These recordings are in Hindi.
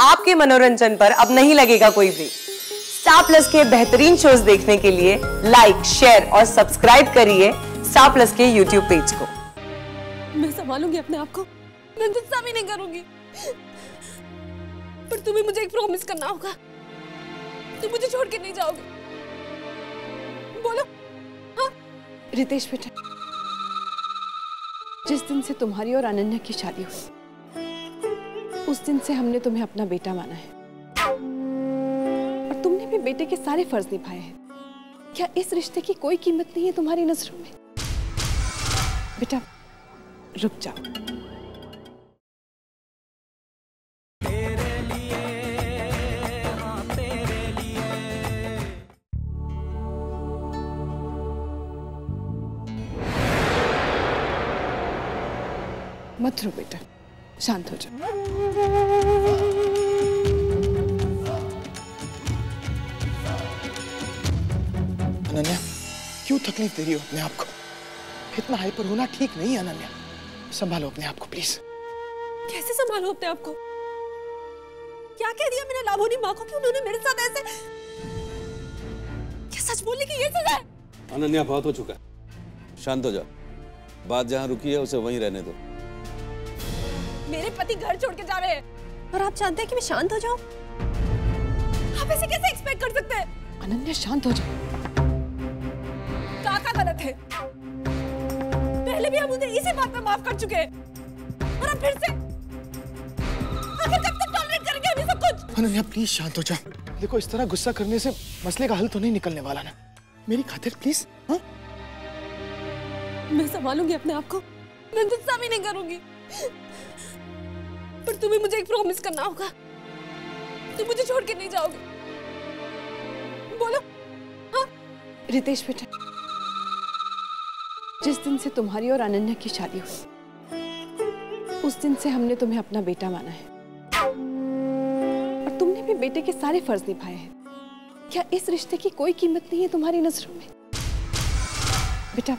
आपके मनोरंजन पर अब नहीं लगेगा कोई ब्रेक स्टार प्लस के बेहतरीन शोज़ देखने के लिए लाइक शेयर और सब्सक्राइब करिए स्टार प्लस के यूट्यूब पेज को। मैं संभालूँगी अपने आप को। मैं गुस्सा भी नहीं करूँगी। पर तुम्हें मुझे एक प्रॉमिस करना होगा। तुम मुझे छोड़ के नहीं जाओगे। बोलो। हाँ। रितेश बेटा जिस दिन से तुम्हारी और अनन्या की शादी हुई उस दिन से हमने तुम्हें अपना बेटा माना है। और तुमने भी बेटे के सारे फ़र्ज़ निभाए हैं। क्या इस रिश्ते की कोई कीमत नहीं है तुम्हारी नज़रों में? बेटा, रुक जाओ। मत रो बेटा। शांत हो जाओ अनन्या क्यों तकलीफ़ दे रही हो अपने आप को? इतना हाइपर होना ठीक नहीं है अनन्या। संभालो अपने आप को प्लीज़ कैसे संभालो अपने आप को? क्या कह दिया मैंने लाभोनी माँ को कि? उन्होंने मेरे साथ ऐसे क्या सच बोलने की ये सजा है? अनन्या बहुत हो चुका है। शांत हो जाओ। बात जहाँ रुकी है उसे वहीं रहने दो। मेरे पति घर छोड़ के जा रहे हैं। और आप चाहते हैं कि मैं शांत हो जाऊँ? आप ऐसे कैसे एक्सपेक्ट कर सकते हैं? अनन्या शांत हो जाओ। काका गलत है। पहले भी हम उन्हें इसी बात पे माफ़ कर चुके हैं। और अब फिर से आखिर कब तक टॉलरेट करेंगे हम सब कुछ। अनन्या प्लीज़ शांत हो जाओ। देखो इस तरह गुस्सा करने से मसले का हल तो नहीं निकलने वाला ना। मेरी खातिर प्लीज़ हाँ? मैं संभालूँगी अपने आप को। मैं गुस्सा भी नहीं करूँगी। पर तुम्हें मुझे एक प्रॉमिस करना होगा। तुम मुझे छोड़ के नहीं जाओगे। बोलो। हाँ? रितेश बेटा, जिस दिन से तुम्हारी और अनन्या की शादी हुई, उस दिन से हमने तुम्हें अपना बेटा माना है। और तुमने भी बेटे के सारे फ़र्ज़ निभाए हैं। क्या इस रिश्ते की कोई कीमत नहीं है तुम्हारी नज़रों में? बेटा,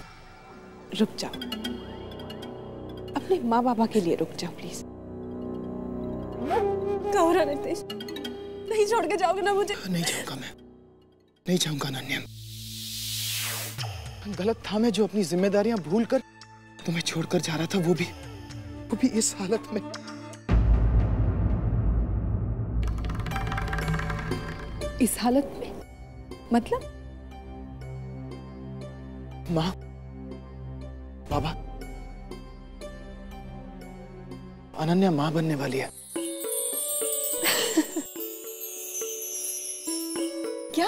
रुक जाओ। अपने माँ बाबा के लिए रुक जाओ प्लीज़ कहो ना नितेश नहीं छोड़ के जाओगे ना मुझे। नहीं जाऊँगा मैं। नहीं जाऊँगा अनन्या गलत था मैं जो अपनी जिम्मेदारियाँ भूल कर तुम्हें छोड़कर जा रहा था वो भी वो भी इस हालत में। इस हालत में? मतलब? माँ बाबा। अनन्या माँ बनने वाली है। क्या?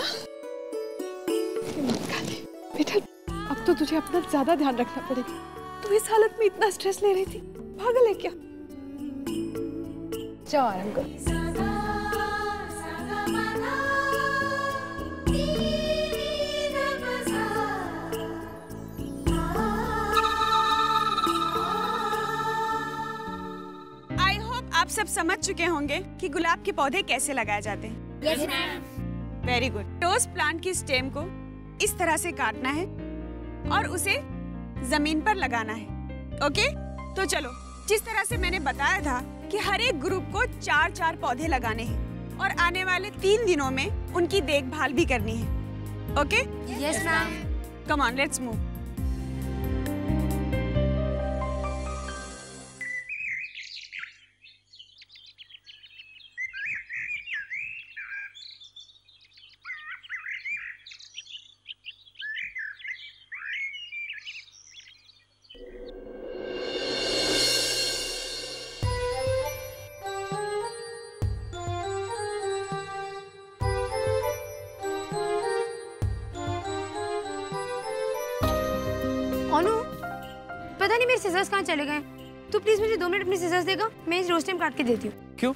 बेटा अब तो तुझे अपना ज़्यादा ध्यान रखना पड़ेगा। तू इस हालत में इतना स्ट्रेस ले रही थी। पागल है क्या? जाओ आराम करो। आई होप आप सब समझ चुके होंगे कि गुलाब के पौधे कैसे लगाए जाते हैं। वेरी गुड टोस प्लांट की स्टेम को इस तरह से काटना है और उसे ज़मीन पर लगाना है। ओके तो चलो जिस तरह से मैंने बताया था कि हर एक ग्रुप को चार चार पौधे लगाने हैं और आने वाले तीन दिनों में उनकी देखभाल भी करनी है। Okay yes ma'am come on let's move पता नहीं मेरे सिजर्स कहाँ चले गए। तू प्लीज़ मुझे दो मिनट अपने सिजर्स देगा मैं इस रोज टाइम काट के देती हूँ। क्यों?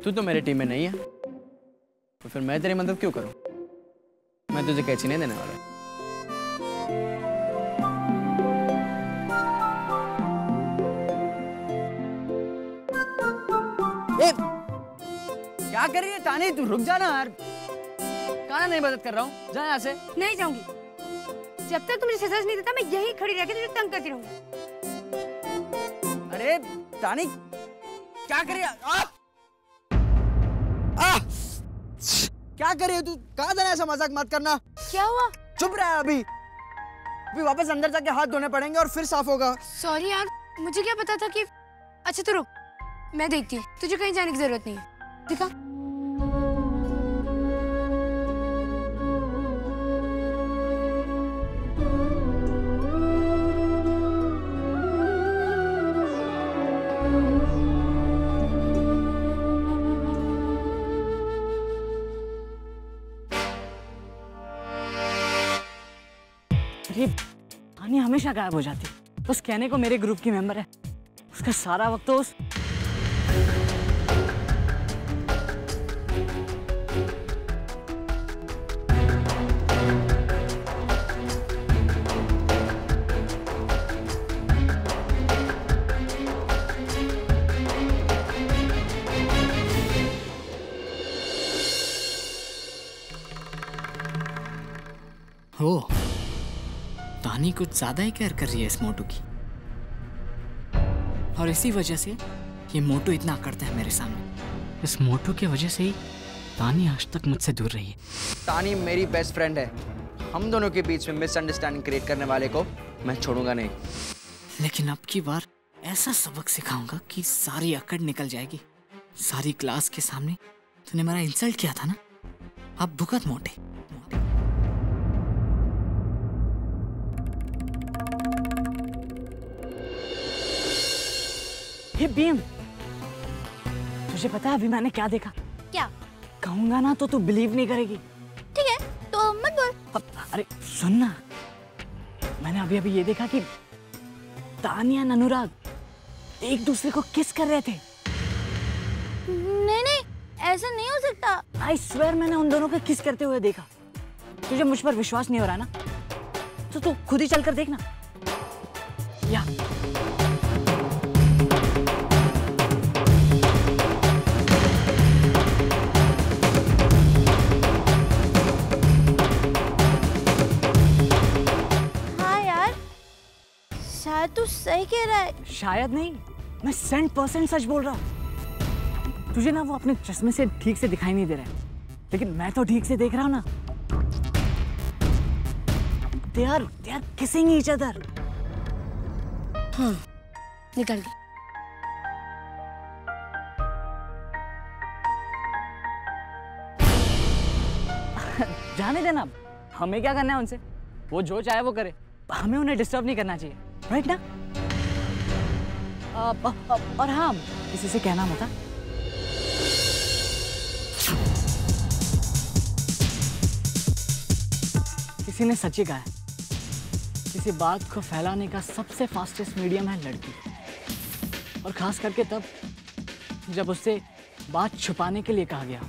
तू तो मेरे टीम में नहीं है। तो फिर मैं तेरी मदद क्यों करूँ? मैं तुझे कैची नहीं देने वाला। ए, क्या कर रही है तानी? तू रुक जाना यार। काना नहीं मदद कर रहा हूँ। जा यहाँ से। नहीं जाऊँगी। जब तक तुम मुझे सिजर्स नहीं देता मैं यहीं खड़ी रह के तुझे तंग करती रहूँगी। अरे तानी क्या कर है? क्या कर रही है तू? कहा था ना ऐसा मज़ाक मत करना? क्या हुआ? चुप रहा है अभी। अभी वापस अंदर जाके हाथ धोने पड़ेंगे और फिर साफ़ होगा। सॉरी यार मुझे क्या पता था कि अच्छा तो रुक। मैं देखती हूँ। तुझे कहीं जाने की ज़रूरत नहीं है। ठीक अरे हमेशा गायब हो जाती उस कहने को मेरे ग्रुप की मेंबर है। उसका सारा वक्त तो उस हो। तानी कुछ ज़्यादा ही केयर कर रही है इस मोटू की। और इसी वजह से ये मोटू इतना करता है मेरे सामने। इस मोटू की वजह से ही तानी आज तक मुझसे दूर रही है। तानी मेरी बेस्ट फ्रेंड है। हम दोनों के बीच में मिसअंडरस्टैंडिंग क्रिएट करने वाले को मैं छोड़ूँगा नहीं। लेकिन अब की बार ऐसा सबक सिखाऊँगा कि सारी अकड़ निकल जाएगी। सारी क्लास के सामने तूने मेरा इंसल्ट किया था ना? अब भुगत मोटे। बीम तुझे पता है अभी मैंने क्या देखा? क्या? कहूँगा ना तो तू बिलीव नहीं करेगी। ठीक है तो मत बोल। अब, अरे सुन ना। मैंने अभी अभी ये देखा कि तानिया अनुराग एक दूसरे को किस कर रहे थे। नहीं नहीं ऐसा नहीं हो सकता। आई स्वेयर मैंने उन दोनों को किस करते हुए देखा। तुझे मुझ पर विश्वास नहीं हो रहा ना? तो तू खुद ही चल कर देखना। या। शायद तू सही कह रहा है। शायद नहीं मैं सेंट परसेंट सच बोल रहा हूँ। तुझे ना वो अपने चश्मे से ठीक से दिखाई नहीं दे रहा है। लेकिन मैं तो ठीक से देख रहा हूँ ना। They are they are kissing each other निकल गई। जाने देना हमें क्या करना है उनसे? वो जो चाहे वो करे। हमें उन्हें डिस्टर्ब नहीं करना चाहिए। राइट ना अ, अ, और हाँ किसी से कहना मत हाँ? किसी ने सच ही। कहा किसी बात को फैलाने का सबसे फास्टेस्ट मीडियम है लड़की। और खास करके तब जब उससे बात छुपाने के लिए कहा गया।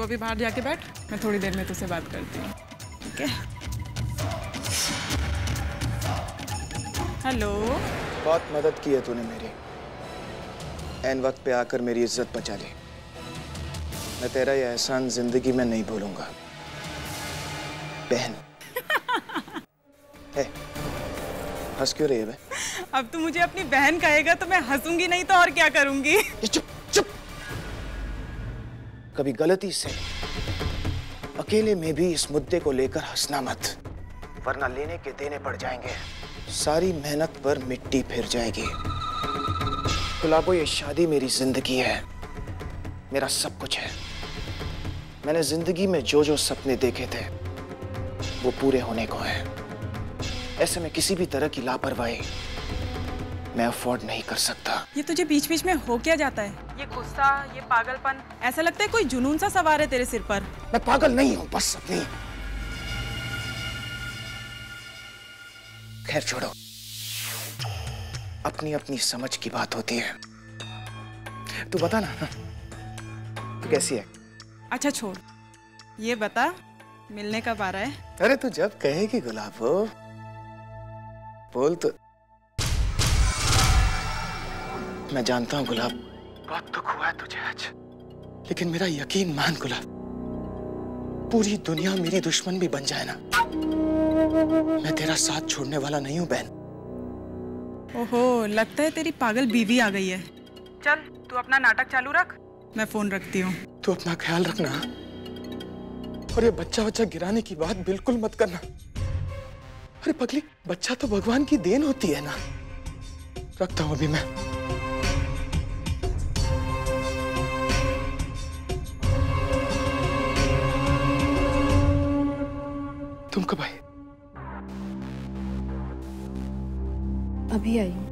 तू अभी बाहर जाके बैठ मैं थोड़ी देर में तुझसे बात करती हूँ। ठीक है? हेलो? बहुत मदद की है तूने मेरी। एन वक्त पे आकर मेरी इज़्ज़त बचा ली। मैं तेरा ये एहसान ज़िंदगी में नहीं भूलूँगा। बहन। ए, हंस क्यों रही है बे? अब तू मुझे अपनी बहन कहेगा तो मैं हंसूँगी नहीं तो और क्या करूँगी? चुप। कभी गलती से। अकेले में भी इस मुद्दे को लेकर हंसना मत, वरना लेने के देने पड़ जाएँगे। सारी मेहनत पर मिट्टी फिर जाएगी। गुलाबो, ये शादी मेरी ज़िंदगी है। मेरा सब कुछ है। मैंने ज़िंदगी में जो जो सपने देखे थे, वो पूरे होने को है। ऐसे में किसी भी तरह की लापरवाही मैं अफोर्ड नहीं कर सकता। ये तुझे बीच बीच में हो क्या जाता है? ये गुस्सा ये पागलपन ऐसा लगता है कोई जुनून सा सवार है तेरे सिर पर। मैं पागल नहीं हूँ बस अपनी। खैर छोड़ो। अपनी अपनी समझ की बात होती है। तू बता ना तू कैसी है? अच्छा छोड़। ये बता मिलने कब आ रहा है? अरे तू जब कहेगी गुलाबो बोल तो मैं जानता हूँ गुलाब। बहुत दुख हुआ है तुझे आज। लेकिन मेरा यकीन मान गुलाब पूरी दुनिया मेरी दुश्मन भी बन जाए ना। मैं तेरा साथ छोड़ने वाला नहीं हूँ बहन। ओहो लगता है तेरी पागल बीवी आ गई है। चल तू अपना नाटक चालू रख। मैं फ़ोन रखती हूँ। तू अपना ख्याल रखना। और ये बच्चा बच्चा गिराने की बात बिल्कुल मत करना। अरे पगली बच्चा तो भगवान की देन होती है ना। रखता हूँ अभी मैं। तुम कब आए? अभी आई